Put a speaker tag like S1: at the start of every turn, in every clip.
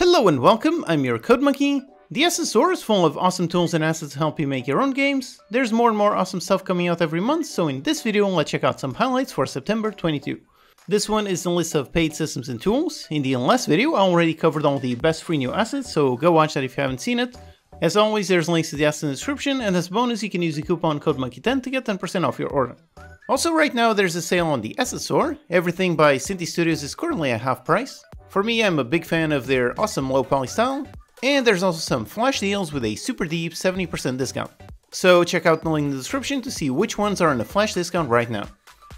S1: Hello and welcome, I'm your Code Monkey. The Asset Store is full of awesome tools and assets to help you make your own games. There's more and more awesome stuff coming out every month, so in this video let's check out some highlights for September 22. This one is the list of paid systems and tools. In the last video I already covered all the best free new assets, so go watch that if you haven't seen it. As always, there's links to the assets in the description, and as a bonus you can use the coupon code MONKEY10 to get 10% off your order. Also right now there's a sale on the Asset Store. Everything by Synty Studios is currently at half price. For me, I'm a big fan of their awesome low poly style, and there's also some flash deals with a super deep 70% discount. So check out the link in the description to see which ones are in a flash discount right now.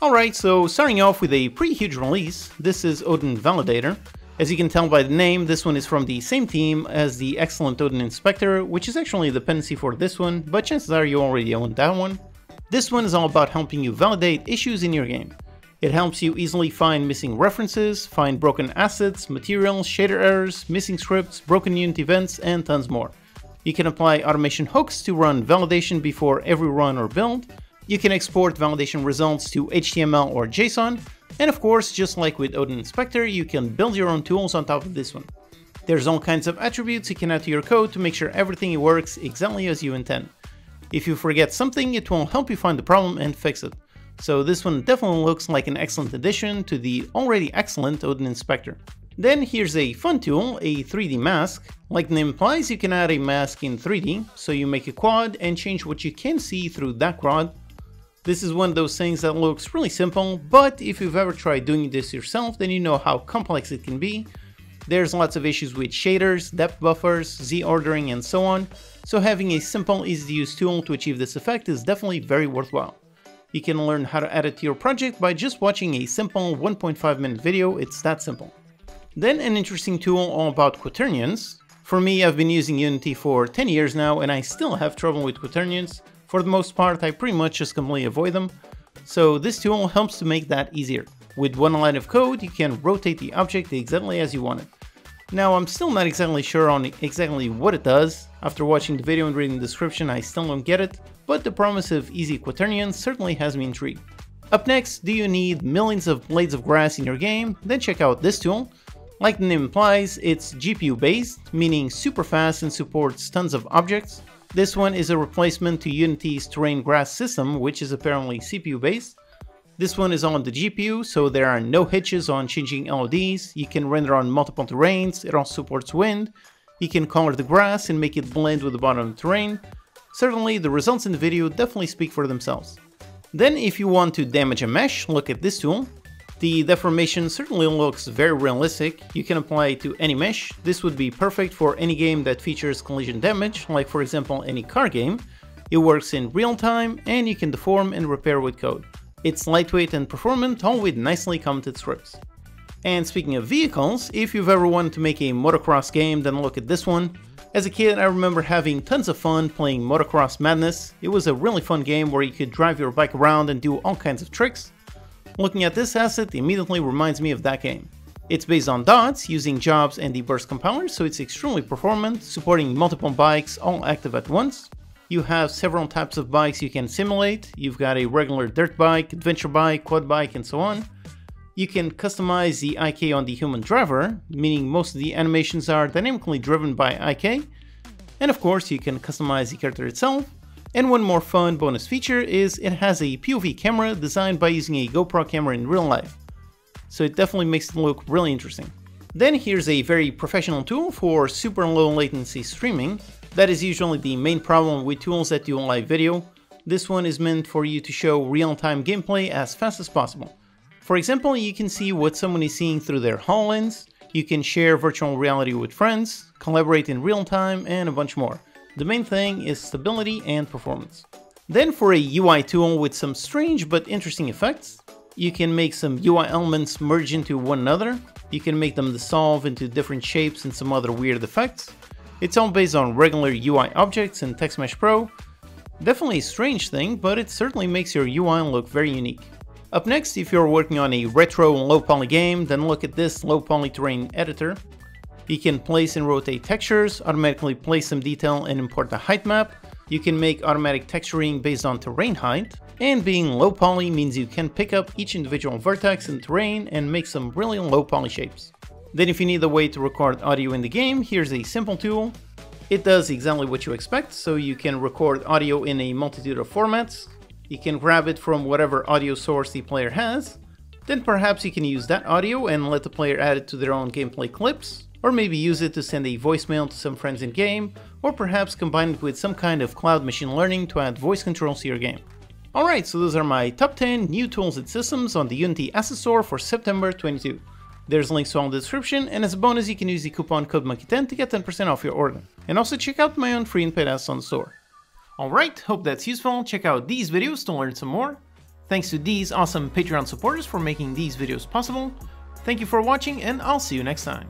S1: Alright, so starting off with a pretty huge release, this is Odin Validator. As you can tell by the name, this one is from the same team as the excellent Odin Inspector, which is actually a dependency for this one, but chances are you already own that one. This one is all about helping you validate issues in your game. It helps you easily find missing references, find broken assets, materials, shader errors, missing scripts, broken Unity events, and tons more. You can apply automation hooks to run validation before every run or build. You can export validation results to HTML or JSON. And of course, just like with Odin Inspector, you can build your own tools on top of this one. There's all kinds of attributes you can add to your code to make sure everything works exactly as you intend. If you forget something, it will help you find the problem and fix it. So this one definitely looks like an excellent addition to the already excellent Odin Inspector. Then here's a fun tool, a 3D mask. Like the name implies, you can add a mask in 3D, so you make a quad and change what you can see through that quad. This is one of those things that looks really simple, but if you've ever tried doing this yourself, then you know how complex it can be. There's lots of issues with shaders, depth buffers, Z ordering, and so on, so having a simple, easy to use tool to achieve this effect is definitely very worthwhile. You can learn how to add it to your project by just watching a simple 1.5 minute video, it's that simple. Then an interesting tool all about quaternions. For me, I've been using Unity for 10 years now and I still have trouble with quaternions. For the most part, I pretty much just completely avoid them. So this tool helps to make that easier. With one line of code, you can rotate the object exactly as you want it. Now, I'm still not exactly sure on exactly what it does. After watching the video and reading the description, I still don't get it, but the promise of easy quaternions certainly has me intrigued. Up next, do you need millions of blades of grass in your game? Then check out this tool. Like the name implies, it's GPU based, meaning super fast and supports tons of objects. This one is a replacement to Unity's terrain grass system, which is apparently CPU based. This one is on the GPU, so there are no hitches on changing LODs, you can render on multiple terrains, it also supports wind, you can color the grass and make it blend with the bottom terrain. Certainly, the results in the video definitely speak for themselves. Then if you want to damage a mesh, look at this tool. The deformation certainly looks very realistic, you can apply it to any mesh. This would be perfect for any game that features collision damage, like for example any car game. It works in real time and you can deform and repair with code. It's lightweight and performant, all with nicely commented scripts. And speaking of vehicles, if you've ever wanted to make a motocross game, then look at this one. As a kid, I remember having tons of fun playing Motocross Madness. It was a really fun game where you could drive your bike around and do all kinds of tricks. Looking at this asset immediately reminds me of that game. It's based on dots, using jobs and the burst compiler, so it's extremely performant, supporting multiple bikes all active at once. You have several types of bikes you can simulate. You've got a regular dirt bike, adventure bike, quad bike, and so on. You can customize the IK on the human driver, meaning most of the animations are dynamically driven by IK. And of course, you can customize the character itself. And one more fun bonus feature is it has a POV camera designed by using a GoPro camera in real life. So it definitely makes it look really interesting. Then here's a very professional tool for super low latency streaming. That is usually the main problem with tools that do live video. This one is meant for you to show real-time gameplay as fast as possible. For example, you can see what someone is seeing through their HoloLens, you can share virtual reality with friends, collaborate in real time, and a bunch more. The main thing is stability and performance. Then for a UI tool with some strange but interesting effects, you can make some UI elements merge into one another, you can make them dissolve into different shapes and some other weird effects, it's all based on regular UI objects in TextMesh Pro. Definitely a strange thing, but it certainly makes your UI look very unique. Up next, if you're working on a retro low poly game, then look at this low poly terrain editor. You can place and rotate textures, automatically place some detail and import a height map. You can make automatic texturing based on terrain height. And being low poly means you can pick up each individual vertex in terrain and make some really low poly shapes. Then if you need a way to record audio in the game, here's a simple tool. It does exactly what you expect, so you can record audio in a multitude of formats. You can grab it from whatever audio source the player has. Then perhaps you can use that audio and let the player add it to their own gameplay clips, or maybe use it to send a voicemail to some friends in game, or perhaps combine it with some kind of cloud machine learning to add voice controls to your game. Alright, so those are my top 10 new tools and systems on the Unity Asset Store for September 22. There's links to all in the description, and as a bonus you can use the coupon code monkey10 to get 10% off your order. And also check out my own free and paid ads on the store. Alright, hope that's useful, check out these videos to learn some more. Thanks to these awesome Patreon supporters for making these videos possible. Thank you for watching and I'll see you next time.